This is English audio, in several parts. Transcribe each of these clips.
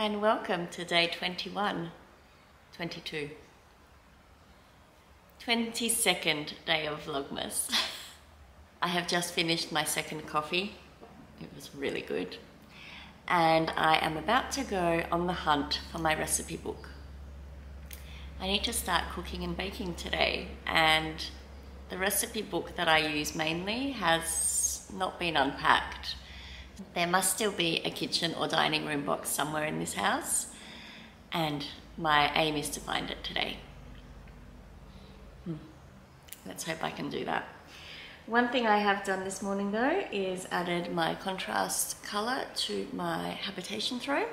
and welcome to day 21, 22. 22nd day of Vlogmas. I have just finished my second coffee. It was really good. And I am about to go on the hunt for my recipe book. I need to start cooking and baking today and the recipe book that I use mainly has not been unpacked. There must still be a kitchen or dining room box somewhere in this house and my aim is to find it today. Hmm. Let's hope I can do that. One thing I have done this morning though is added my contrast colour to my habitation throw.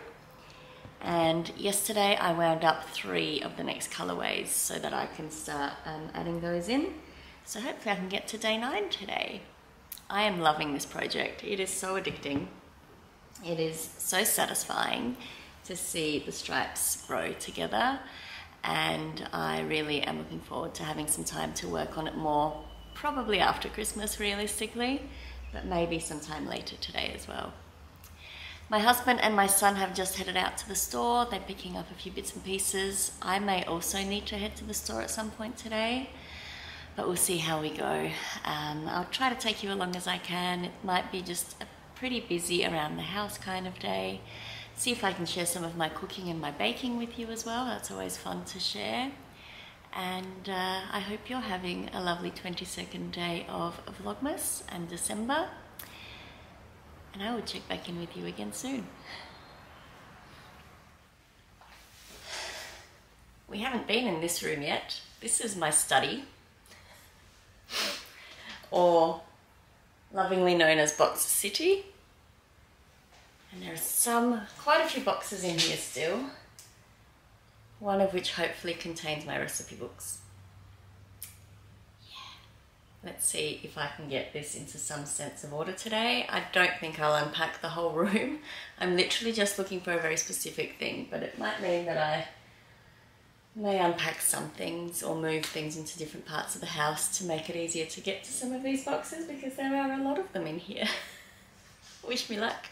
And yesterday I wound up three of the next colourways so that I can start um, adding those in. So hopefully I can get to day nine today. I am loving this project. It is so addicting. It is so satisfying to see the stripes grow together and I really am looking forward to having some time to work on it more, probably after Christmas realistically, but maybe sometime later today as well. My husband and my son have just headed out to the store. They're picking up a few bits and pieces. I may also need to head to the store at some point today but we'll see how we go. Um, I'll try to take you along as I can. It might be just a pretty busy around the house kind of day. See if I can share some of my cooking and my baking with you as well. That's always fun to share. And uh, I hope you're having a lovely 22nd day of Vlogmas and December. And I will check back in with you again soon. We haven't been in this room yet. This is my study or lovingly known as Box City. And there are some, quite a few boxes in here still, one of which hopefully contains my recipe books. Yeah. Let's see if I can get this into some sense of order today. I don't think I'll unpack the whole room. I'm literally just looking for a very specific thing, but it might mean that I may unpack some things or move things into different parts of the house to make it easier to get to some of these boxes because there are a lot of them in here. Wish me luck.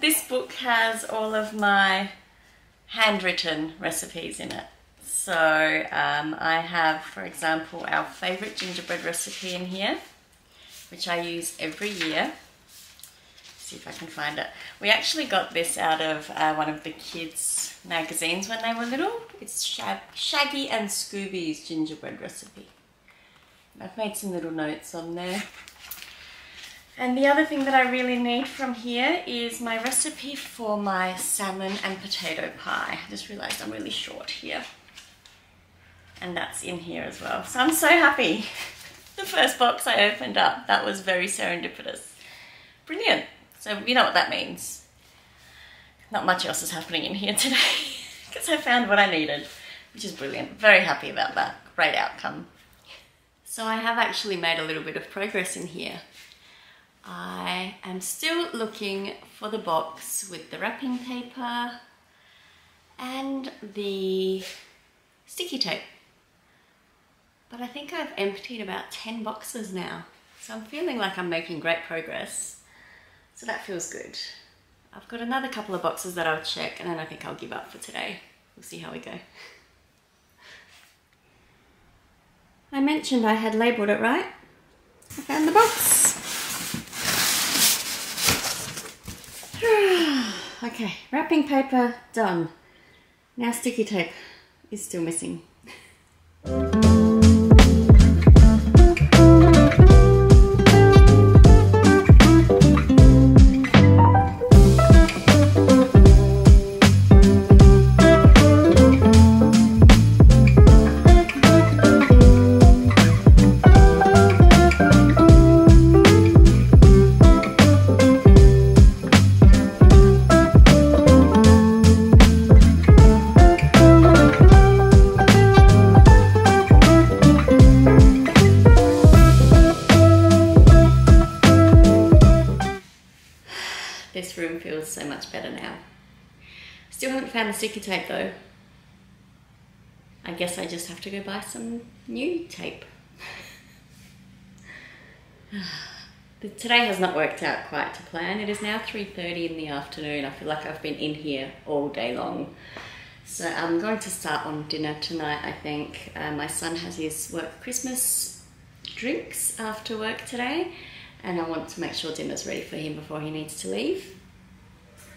This book has all of my handwritten recipes in it. So um, I have, for example, our favourite gingerbread recipe in here, which I use every year. Let's see if I can find it. We actually got this out of uh, one of the kids' magazines when they were little. It's Shaggy and Scooby's gingerbread recipe. I've made some little notes on there. And the other thing that I really need from here is my recipe for my salmon and potato pie. I just realized I'm really short here. And that's in here as well. So I'm so happy. The first box I opened up, that was very serendipitous. Brilliant. So you know what that means. Not much else is happening in here today because I found what I needed, which is brilliant. Very happy about that. Great outcome. So I have actually made a little bit of progress in here. I am still looking for the box with the wrapping paper and the sticky tape. But I think I've emptied about 10 boxes now. So I'm feeling like I'm making great progress. So that feels good. I've got another couple of boxes that I'll check and then I think I'll give up for today. We'll see how we go. I mentioned I had labelled it right. I found the box. okay, wrapping paper done. Now sticky tape is still missing. sticky tape though. I guess I just have to go buy some new tape. Today has not worked out quite to plan. It is now 3.30 in the afternoon. I feel like I've been in here all day long. So I'm going to start on dinner tonight, I think. Uh, my son has his work Christmas drinks after work today and I want to make sure dinner's ready for him before he needs to leave.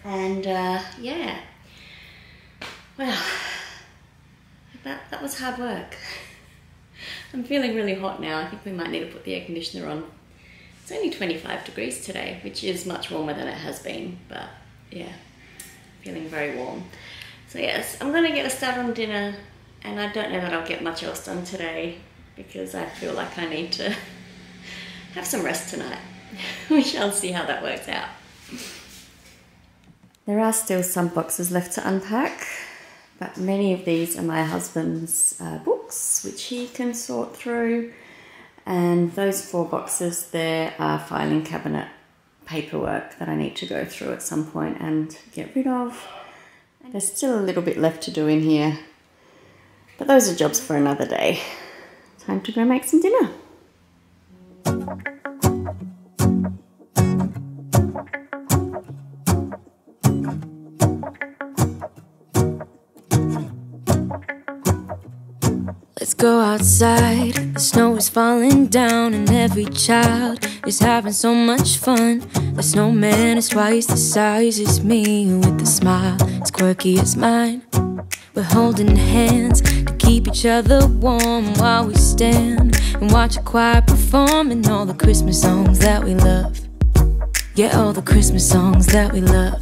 And uh, yeah, well, that, that was hard work. I'm feeling really hot now. I think we might need to put the air conditioner on. It's only 25 degrees today, which is much warmer than it has been, but yeah, feeling very warm. So yes, I'm gonna get a start on dinner and I don't know that I'll get much else done today because I feel like I need to have some rest tonight. we shall see how that works out. There are still some boxes left to unpack, but many of these are my husband's uh, books, which he can sort through. And those four boxes there are filing cabinet paperwork that I need to go through at some point and get rid of. There's still a little bit left to do in here, but those are jobs for another day. Time to go make some dinner. Go outside. The snow is falling down, and every child is having so much fun. The snowman is twice the size as me, with a smile as quirky as mine. We're holding hands to keep each other warm while we stand and watch a choir perform performing all the Christmas songs that we love. Yeah, all the Christmas songs that we love.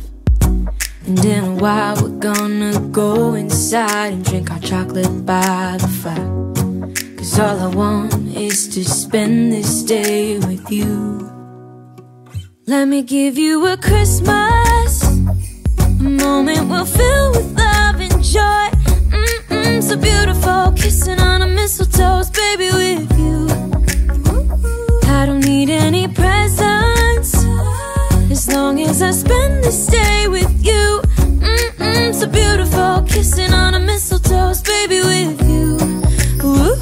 And in a while, we're gonna go inside and drink our chocolate by the fire. Cause all I want is to spend this day with you. Let me give you a Christmas, a moment we'll fill with love and joy. Mm-mm, so beautiful, kissing on a mistletoe, baby, with you. I don't need any presents as long as I spend this day with you. Mm-mm, so beautiful, kissing on a mistletoe, baby, with you. Ooh.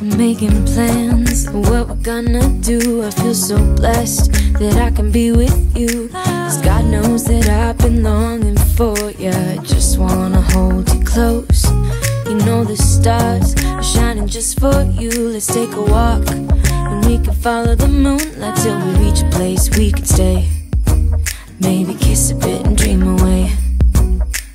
Making plans what we're gonna do. I feel so blessed that I can be with you. Cause God knows that I've been longing for you. I just wanna hold you close. You know the stars are shining just for you. Let's take a walk. And we can follow the moonlight till we reach a place we can stay. Maybe kiss a bit and dream away.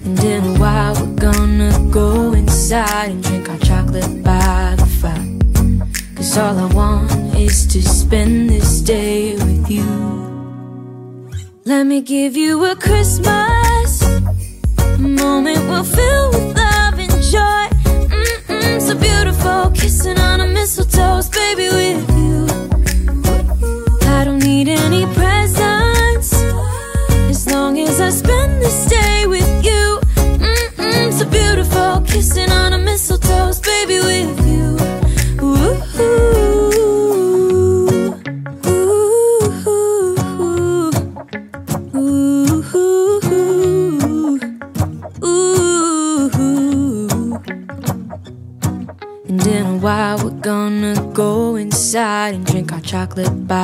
And in a while, we're gonna go inside and drink our chocolate by the fire. Cause all I want is to spend this day with you. Let me give you a Christmas, a moment we'll fill with love and joy. Mm-mm, so beautiful, kissing on a mistletoe, baby, with you. I don't need any presents spend this day with you. Mm-mm, so beautiful, kissing on a mistletoe, baby, with you. Ooh, ooh, ooh, ooh. And in a while, we're gonna go inside and drink our chocolate by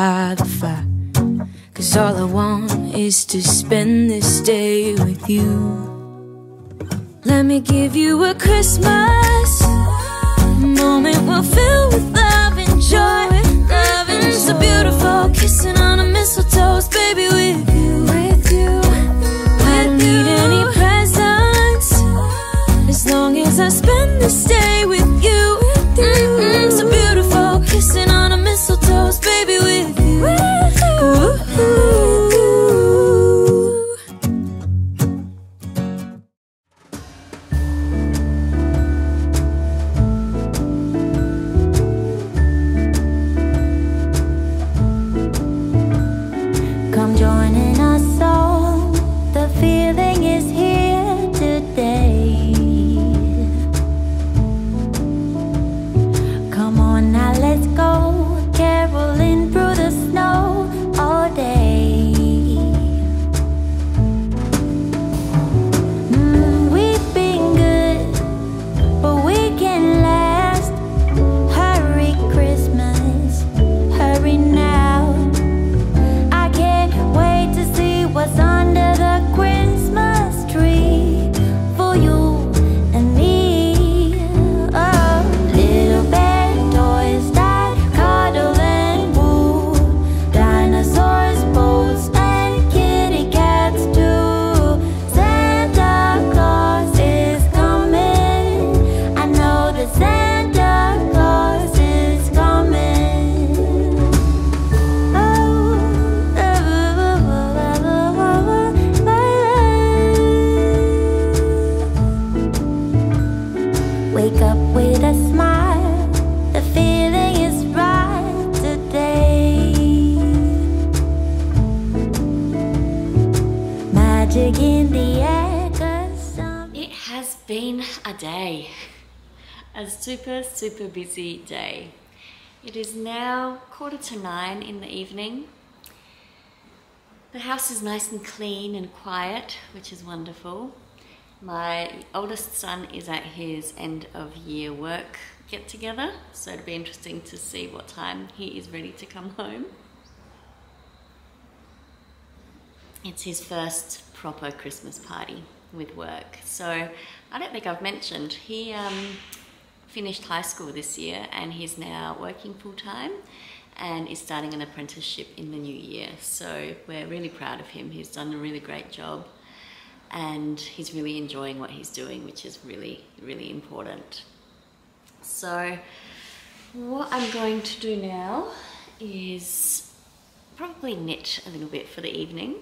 super, super busy day. It is now quarter to nine in the evening. The house is nice and clean and quiet, which is wonderful. My oldest son is at his end of year work get together, so it'll be interesting to see what time he is ready to come home. It's his first proper Christmas party with work. So I don't think I've mentioned, he um, finished high school this year and he's now working full time and is starting an apprenticeship in the new year. So we're really proud of him. He's done a really great job and he's really enjoying what he's doing, which is really, really important. So what I'm going to do now is probably knit a little bit for the evening.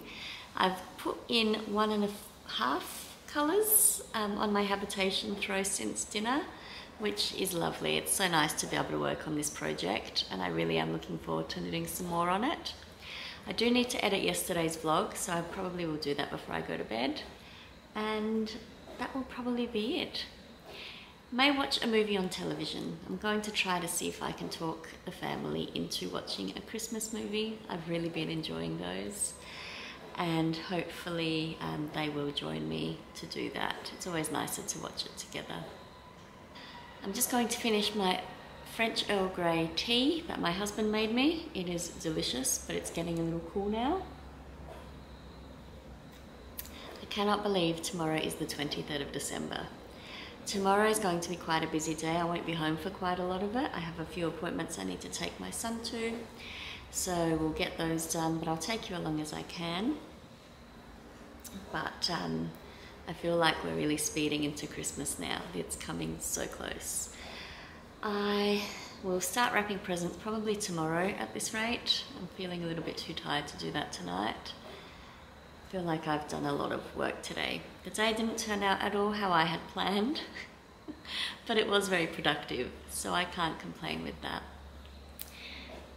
I've put in one and a half colours um, on my habitation throw since dinner, which is lovely. It's so nice to be able to work on this project and I really am looking forward to knitting some more on it. I do need to edit yesterday's vlog, so I probably will do that before I go to bed. And that will probably be it. May watch a movie on television. I'm going to try to see if I can talk the family into watching a Christmas movie. I've really been enjoying those and hopefully um, they will join me to do that. It's always nicer to watch it together. I'm just going to finish my French Earl Grey tea that my husband made me. It is delicious, but it's getting a little cool now. I cannot believe tomorrow is the 23rd of December. Tomorrow is going to be quite a busy day. I won't be home for quite a lot of it. I have a few appointments I need to take my son to. So we'll get those done, but I'll take you along as I can. But um, I feel like we're really speeding into Christmas now. It's coming so close. I will start wrapping presents probably tomorrow at this rate. I'm feeling a little bit too tired to do that tonight. I feel like I've done a lot of work today. The day didn't turn out at all how I had planned, but it was very productive, so I can't complain with that.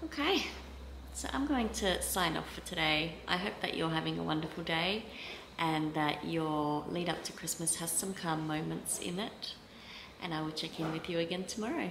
Okay, so I'm going to sign off for today. I hope that you're having a wonderful day and that your lead up to Christmas has some calm moments in it. And I will check in with you again tomorrow.